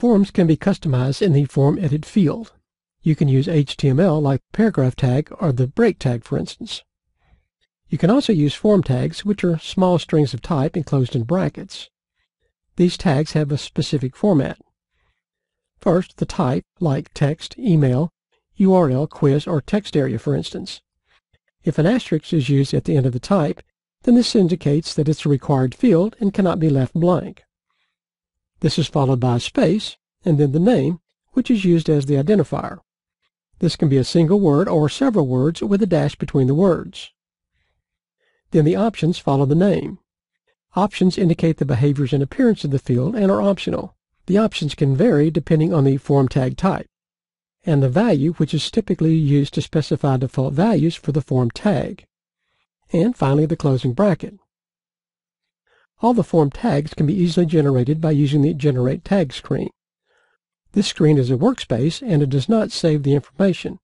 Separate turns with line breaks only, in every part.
Forms can be customized in the Form Edit field. You can use HTML like paragraph tag or the break tag for instance. You can also use form tags, which are small strings of type enclosed in brackets. These tags have a specific format. First, the type, like text, email, URL, quiz, or text area for instance. If an asterisk is used at the end of the type, then this indicates that it's a required field and cannot be left blank. This is followed by a space, and then the name, which is used as the identifier. This can be a single word or several words with a dash between the words. Then the options follow the name. Options indicate the behaviors and appearance of the field and are optional. The options can vary depending on the form tag type, and the value which is typically used to specify default values for the form tag. And finally the closing bracket. All the form tags can be easily generated by using the Generate Tag screen. This screen is a workspace and it does not save the information.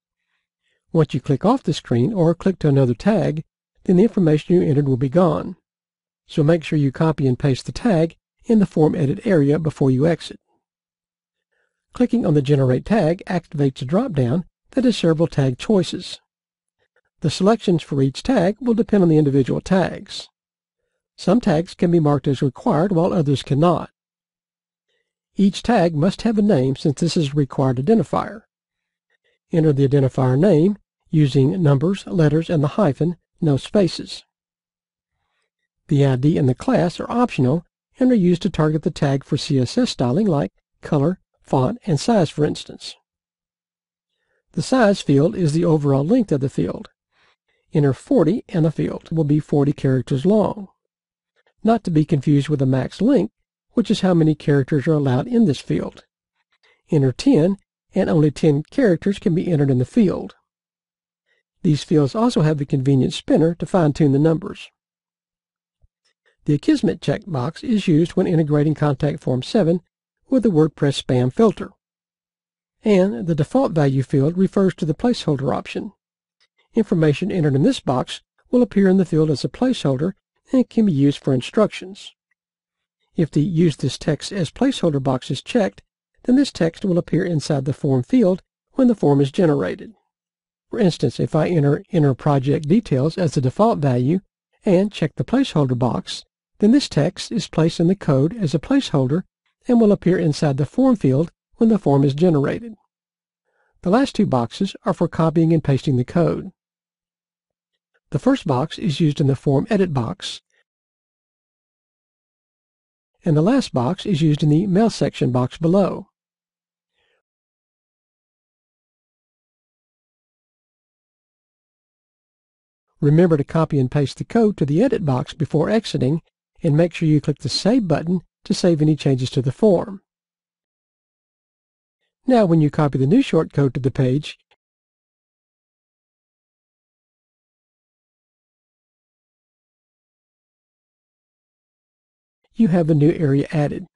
Once you click off the screen or click to another tag, then the information you entered will be gone. So make sure you copy and paste the tag in the Form Edit area before you exit. Clicking on the Generate tag activates a drop-down that has several tag choices. The selections for each tag will depend on the individual tags. Some tags can be marked as required while others cannot. Each tag must have a name since this is a required identifier. Enter the identifier name using numbers, letters, and the hyphen, no spaces. The ID and the class are optional and are used to target the tag for CSS styling like color, font, and size for instance. The size field is the overall length of the field. Enter 40 and the field will be 40 characters long. Not to be confused with the max length, which is how many characters are allowed in this field. Enter 10, and only 10 characters can be entered in the field. These fields also have the convenient spinner to fine-tune the numbers. The Akismet checkbox is used when integrating Contact Form 7 with the WordPress spam filter. And the default value field refers to the placeholder option. Information entered in this box will appear in the field as a placeholder and can be used for instructions. If the Use this text as placeholder box is checked, then this text will appear inside the form field when the form is generated. For instance, if I enter Enter Project Details as the default value and check the placeholder box, then this text is placed in the code as a placeholder and will appear inside the form field when the form is generated. The last two boxes are for copying and pasting the code. The first box is used in the Form Edit box, and the last box is used in the Mail section box below. Remember to copy and paste the code to the Edit box before exiting, and make sure you click the Save button to save any changes to the form. Now when you copy the new shortcode to the page, you have a new area added.